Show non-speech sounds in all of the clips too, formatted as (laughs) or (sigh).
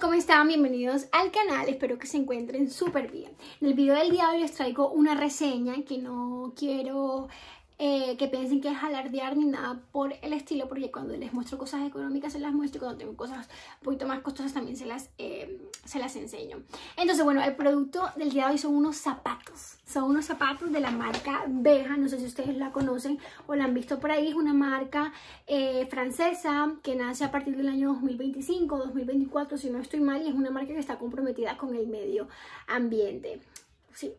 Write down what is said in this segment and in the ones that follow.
¿Cómo están? Bienvenidos al canal, espero que se encuentren súper bien. En el video del día de hoy les traigo una reseña que no quiero eh, que piensen que es alardear ni nada por el estilo, porque cuando les muestro cosas económicas se las muestro y cuando tengo cosas un poquito más costosas también se las, eh, se las enseño. Entonces, bueno, el producto del día de hoy son unos zapatos. Son unos zapatos de la marca Beja, no sé si ustedes la conocen o la han visto por ahí. Es una marca eh, francesa que nace a partir del año 2025, 2024, si no estoy mal, y es una marca que está comprometida con el medio ambiente. Sí,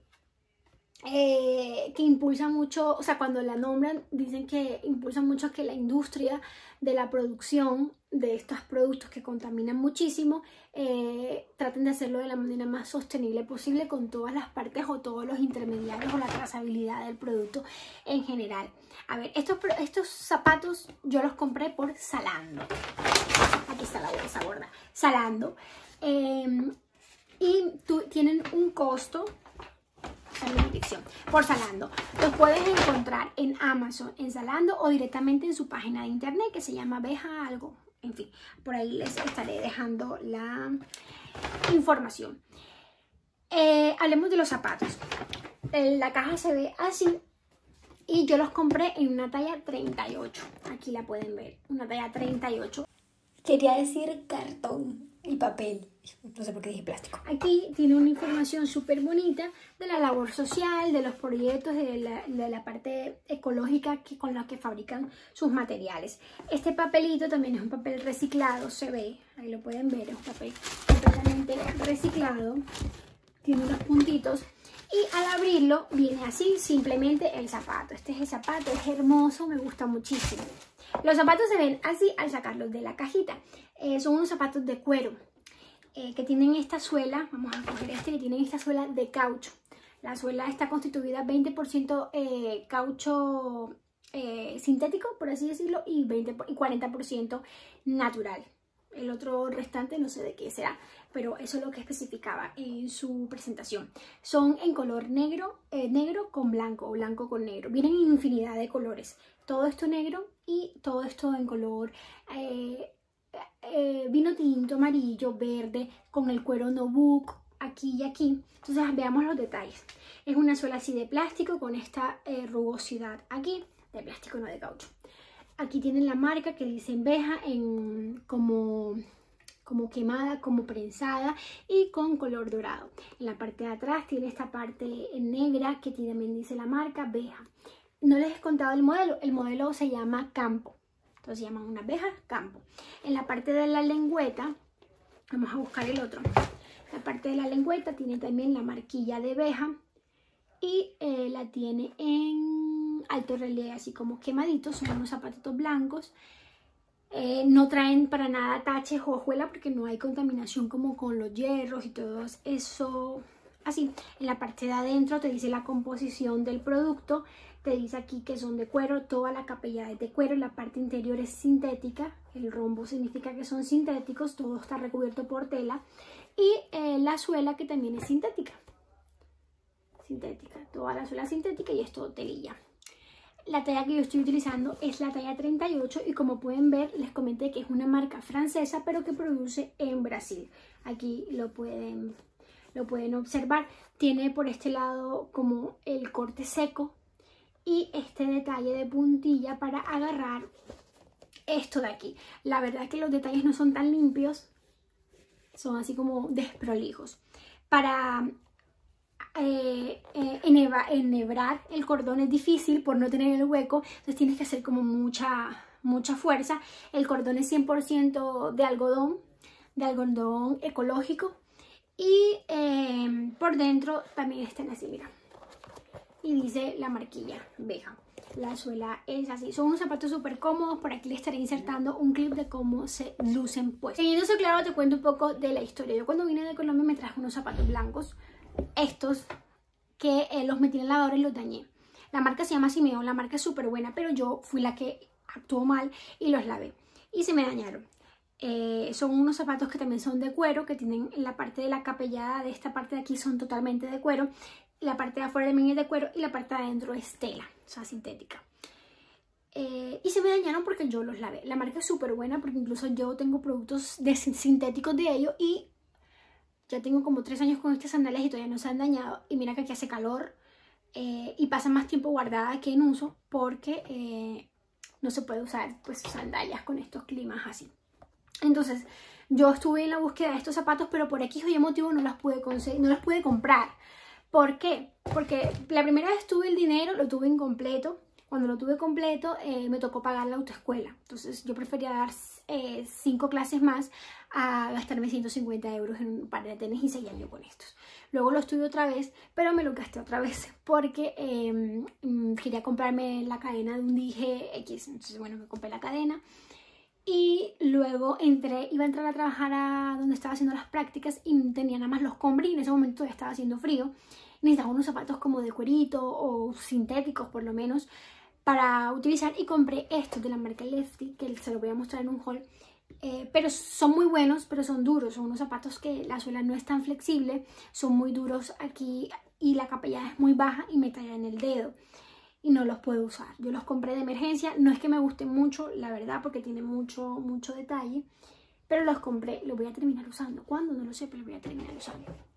eh, que impulsa mucho, o sea, cuando la nombran, dicen que impulsa mucho que la industria de la producción de estos productos que contaminan muchísimo, eh, traten de hacerlo de la manera más sostenible posible con todas las partes o todos los intermediarios o la trazabilidad del producto en general. A ver, estos, estos zapatos yo los compré por Salando. Aquí está la bolsa gorda. Salando. Em, y tienen un costo por Salando. Los puedes encontrar en Amazon, en Salando o directamente en su página de internet que se llama Beja Algo. En fin, por ahí les estaré dejando la información. Eh, hablemos de los zapatos. La caja se ve así y yo los compré en una talla 38. Aquí la pueden ver, una talla 38. Quería decir cartón y papel. No sé por qué dije plástico. Aquí tiene una información súper bonita de la labor social, de los proyectos, de la, parte ecológica que, con la que fabrican sus materiales. Este papelito también es un papel reciclado, se ve, ahí lo pueden ver, es un papel completamente reciclado. Tiene unos puntitos y al abrirlo viene así simplemente el zapato. Este es el zapato, es hermoso, me gusta muchísimo. Los zapatos se ven así al sacarlos de la cajita. Eh, son unos zapatos de cuero eh, que tienen esta suela, vamos a coger este, que tienen esta suela de caucho. La suela está constituida 20% eh, caucho sintético, por así decirlo, y, 20, y 40% natural. El otro restante no sé de qué será, pero eso es lo que especificaba en su presentación. Son en color negro, negro con blanco blanco con negro. Vienen en infinidad de colores. Todo esto negro y todo esto en color eh, eh, vino tinto, amarillo, verde, con el cuero Nobuc aquí y aquí. Entonces veamos los detalles. Es una suela así de plástico con esta eh, rugosidad aquí, de plástico no de caucho. Aquí tienen la marca que dice enveja en como como quemada, como prensada y con color dorado. En la parte de atrás tiene esta parte negra que también dice la marca Beja. No les he contado el modelo, el modelo se llama Campo. Entonces se llaman una abeja campo. En la parte de la lengüeta, vamos a buscar el otro. La parte de la lengüeta tiene también la marquilla de abeja y eh, la tiene en alto relieve, así como quemaditos, son unos zapatitos blancos. Eh, no traen para nada taches o hojuelas porque no hay contaminación como con los hierros y todo eso. Así, en la parte de adentro te dice la composición del producto te dice aquí que son de cuero, toda la capilla es de cuero, la parte interior es sintética, el rombo significa que son sintéticos, todo está recubierto por tela y eh, la suela que también es sintética, sintética, toda la suela sintética y esto telilla. La talla que yo estoy utilizando es la talla 38 y como pueden ver les comenté que es una marca francesa pero que produce en Brasil. Aquí lo pueden, lo pueden observar. Tiene por este lado como el corte seco y este detalle de puntilla para agarrar esto de aquí. La verdad es que los detalles no son tan limpios, son así como desprolijos. Para eh, eh, enhebrar el cordón es difícil por no tener el hueco, entonces tienes que hacer como mucha, mucha fuerza. El cordón es 100% de algodón, de algodón ecológico y eh, por dentro también están así, mira y dice la marquilla Beja. La suela es así. Son unos zapatos súper cómodos. Por aquí les estaré insertando un clip de cómo se lucen pues. Teniendo eso claro, te cuento un poco de la historia. Yo cuando vine de Colombia me traje unos zapatos blancos. Estos que eh, los metí en el lavador y los dañé. La marca se llama Simeon. La marca es súper buena, pero yo fui la que actuó mal y los lavé. Y se me dañaron. Eh, son unos zapatos que también son de cuero, que tienen la parte de la capellada de esta parte de aquí son totalmente de cuero la parte de afuera mí es de cuero y la parte de adentro es tela, o sea, sintética. eh, y se me dañaron porque yo los lavé. La marca es súper buena porque incluso yo tengo productos de, sintéticos de ellos y ya tengo como tres años con estas sandalias y todavía no se han dañado. Y mira que aquí hace calor eh, y pasa más tiempo guardada que en uso porque eh, no se puede usar pues sandalias con estos climas así. Entonces yo estuve en la búsqueda de estos zapatos pero por X o Y motivo no las pude conseguir, no las pude comprar. ¿Por qué? Porque la primera vez tuve el dinero, lo tuve incompleto. Cuando lo tuve completo eh, me tocó pagar la autoescuela. Entonces yo prefería dar eh, cinco clases más a gastarme 150 euros en un par de tenis y seguir yo con estos. Luego lo estuve otra vez, pero me lo gasté otra vez (laughs) porque em, mm, quería comprarme la cadena de un dije X. Entonces bueno, me compré la cadena. Y luego entré, iba a entrar a trabajar a donde estaba haciendo las prácticas y tenía nada más los combri. En ese momento estaba haciendo frío. Necesitaba unos zapatos como de cuerito o sintéticos por lo menos para utilizar y compré estos de la marca Lefty que se los voy a mostrar en un haul. Eh, pero son muy buenos pero son duros son unos zapatos que la suela no es tan flexible son muy duros aquí y la capa ya es muy baja y me en el dedo y no los puedo usar. Yo los compré de emergencia no es que me gusten mucho la verdad porque tiene mucho mucho detalle pero los compré los voy a terminar usando. ¿cuándo? no lo sé pero los voy a terminar usando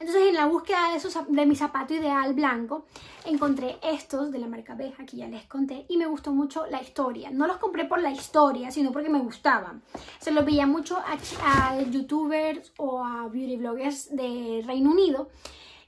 entonces en la búsqueda de, mi zapato ideal blanco, encontré estos de la marca Beja, que ya les conté, y me gustó mucho la historia. No los compré por la historia, sino porque me gustaban. Se los veía mucho a, youtubers o a beauty bloggers de Reino Unido,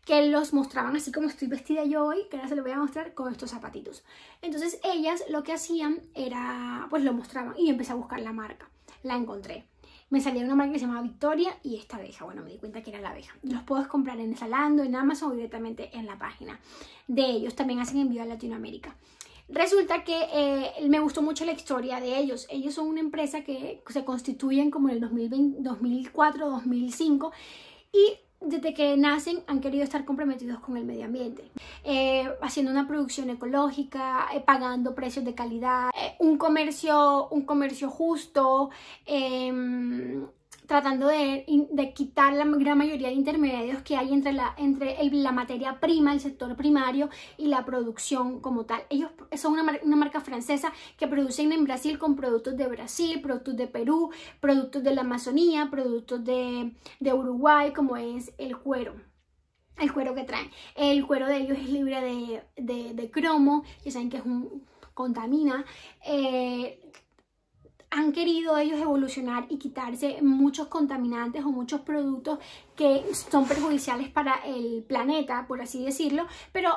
que los mostraban así como estoy vestida yo hoy, que ahora se los voy a mostrar con estos zapatitos. Entonces ellas lo que hacían era, pues lo mostraban y empecé a buscar la marca. La encontré me salía una marca que se llamaba Victoria y esta abeja. Bueno, me di cuenta que era la abeja. Los puedes comprar en Zalando, en Amazon o directamente en la página de ellos. También hacen envío a Latinoamérica. Resulta que eh, me gustó mucho la historia de ellos. Ellos son una empresa que se constituyen como en el 2004, 2005 y desde que nacen han querido estar comprometidos con el medio ambiente, eh, haciendo una producción ecológica, eh, pagando precios de calidad, eh, un, comercio, un comercio justo, em, tratando de, quitar la gran mayoría de intermediarios que hay entre, la, entre la materia prima, el sector primario y la producción como tal. Ellos son una, una, marca francesa que producen en Brasil con productos de Brasil, productos de Perú, productos de la Amazonía, productos de, de Uruguay, como es el cuero el cuero que traen. El cuero de ellos es libre de, de, de cromo, ya saben que es un contamina. Eh, han querido ellos evolucionar y quitarse muchos contaminantes o muchos productos que son perjudiciales para el planeta, por así decirlo, pero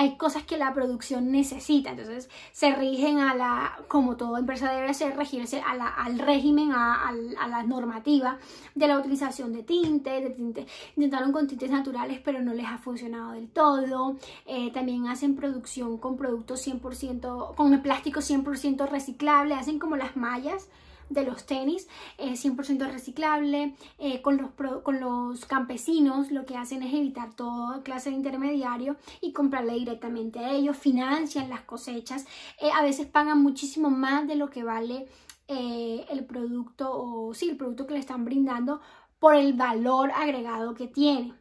hay cosas que la producción necesita, entonces se rigen a la, como toda empresa debe ser, regirse a la, al régimen, a, a, la normativa de la utilización de tinte, de tinte, intentaron con tintes naturales pero no les ha funcionado del todo, eh, también hacen producción con productos 100%, con el plástico 100% reciclable, hacen como las mallas, de los tenis, 100% reciclable, eh, con, los con los campesinos lo que hacen es evitar toda clase de intermediario y comprarle directamente a ellos, financian las cosechas, eh, a veces pagan muchísimo más de lo que vale eh, el producto o sí, el producto que le están brindando por el valor agregado que tiene.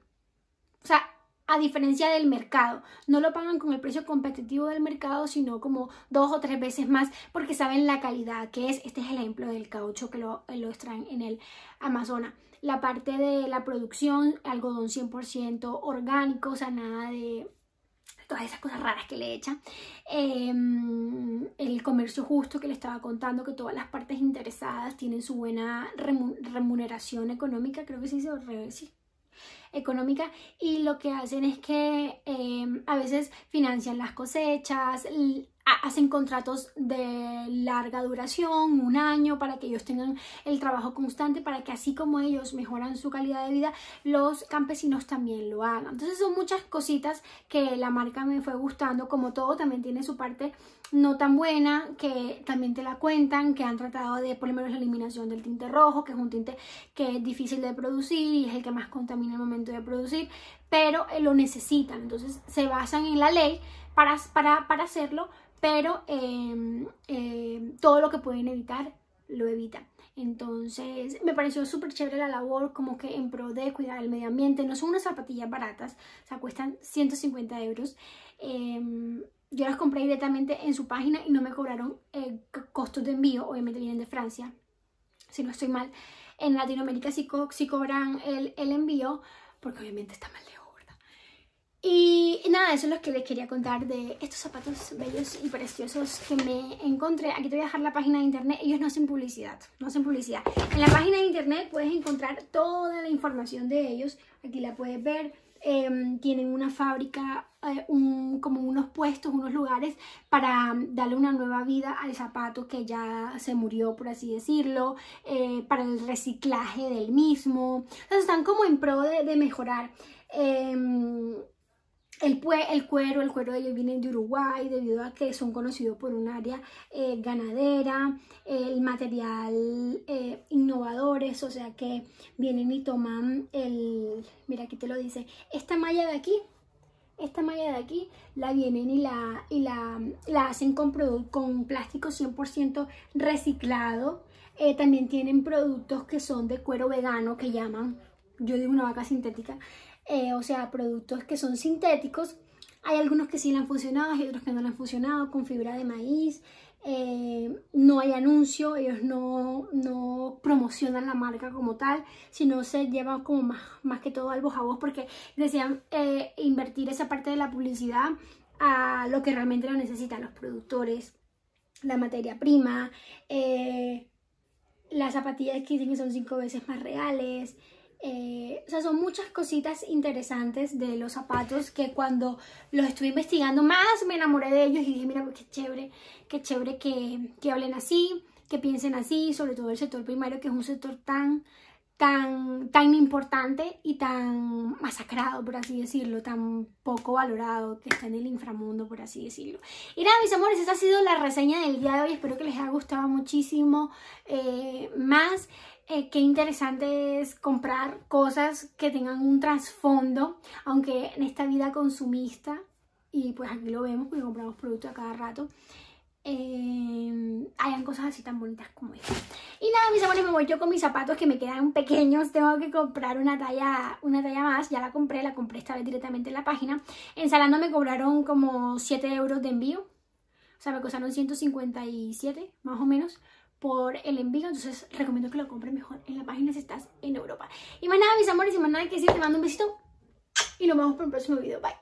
O sea, a diferencia del mercado. No lo pagan con el precio competitivo del mercado, sino como dos o tres veces más porque saben la calidad que es. Este es el ejemplo del caucho que lo, lo extraen en el Amazonas. La parte de la producción, algodón 100% orgánico, o sea, nada de todas esas cosas raras que le echan. Em, el comercio justo que le estaba contando, que todas las partes interesadas tienen su buena remuneración económica, creo que sí se sí, económica y lo que hacen es que em, a veces financian las cosechas, hacen contratos de larga duración, un año, para que ellos tengan el trabajo constante, para que así como ellos mejoran su calidad de vida, los campesinos también lo hagan. Entonces son muchas cositas que la marca me fue gustando, como todo también tiene su parte no tan buena, que también te la cuentan, que han tratado de por lo menos la eliminación del tinte rojo, que es un tinte que es difícil de producir y es el que más contamina al momento de producir, pero eh, lo necesitan, entonces se basan en la ley para, para, para hacerlo, pero em, em, todo lo que pueden evitar lo evitan. Entonces me pareció súper chévere la labor como que en pro de cuidar el medio ambiente. No son unas zapatillas baratas, o sea, cuestan 150 euros. Em, yo las compré directamente en su página y no me cobraron eh, costos de envío, obviamente vienen de Francia, si no estoy mal. En Latinoamérica sí, cobran el, el, envío, porque obviamente está mal ¿verdad? Y nada, eso es lo que les quería contar de estos zapatos bellos y preciosos que me encontré. Aquí te voy a dejar la página de internet, ellos no hacen publicidad, no hacen publicidad. En la página de internet puedes encontrar toda la información de ellos, aquí la puedes ver Em, tienen una fábrica, eh, como unos puestos, unos lugares para darle una nueva vida al zapato que ya se murió, por así decirlo, eh, para el reciclaje del mismo. Entonces están como en pro de, mejorar. El, el, cuero, el cuero de ellos viene de Uruguay debido a que son conocidos por un área eh, ganadera, el material eh, innovadores, o sea que vienen y toman el, mira aquí te lo dice, esta malla de aquí, esta malla de aquí la vienen y la, y la, la hacen con, con plástico 100% reciclado. Eh, también tienen productos que son de cuero vegano que llaman, yo digo una vaca sintética, eh, o sea, productos que son sintéticos. Hay algunos que sí le han funcionado, hay otros que no le han funcionado, con fibra de maíz. Eh, no hay anuncio, ellos no, no, promocionan la marca como tal, sino se llevan como más, más que todo al voz a voz porque desean eh, invertir esa parte de la publicidad a lo que realmente lo necesitan los productores, la materia prima, las zapatillas que dicen que son cinco veces más reales, eh, o sea, son muchas cositas interesantes de los zapatos que cuando los estuve investigando más me enamoré de ellos y dije, mira, qué chévere, qué chévere que, que hablen así, que piensen así, sobre todo el sector primario, que es un sector tan, tan, tan importante y tan masacrado, por así decirlo, tan poco valorado, que está en el inframundo, por así decirlo. Y nada, mis amores, esta ha sido la reseña del día de hoy, espero que les haya gustado muchísimo eh, más. Eh, qué interesante es comprar cosas que tengan un trasfondo, aunque en esta vida consumista, y pues aquí lo vemos porque compramos productos a cada rato, eh, hayan cosas así tan bonitas como esta. Y nada, mis amores, me voy yo con mis zapatos que me quedan pequeños. Tengo que comprar una talla, una talla más. Ya la compré, la compré esta vez directamente en la página. En Salando me cobraron como 7 euros de envío. O sea, me costaron 157, más o menos por el envío, entonces recomiendo que lo compres mejor en la página si estás en Europa. Y más nada, mis amores, y más nada que decir, te mando un besito y nos vemos para un próximo video. Bye.